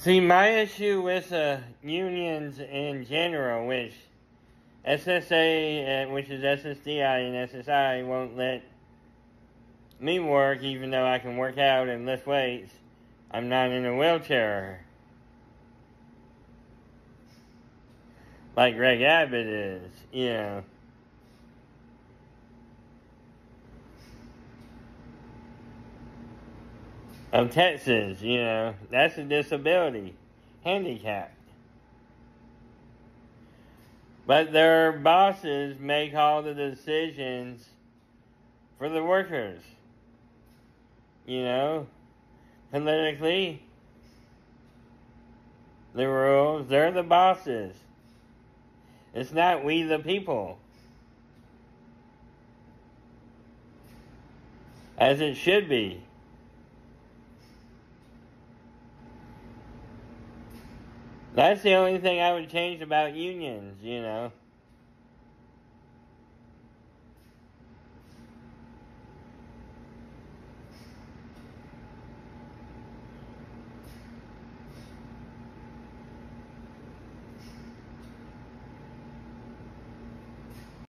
See, my issue with uh, unions in general, which SSA, uh, which is SSDI and SSI, won't let me work even though I can work out and lift weights. I'm not in a wheelchair. Like Greg Abbott is, you know. Of Texas, you know, that's a disability, handicap. But their bosses make all the decisions for the workers. You know, politically, the rules, they're the bosses. It's not we the people. As it should be. That's the only thing I would change about unions, you know.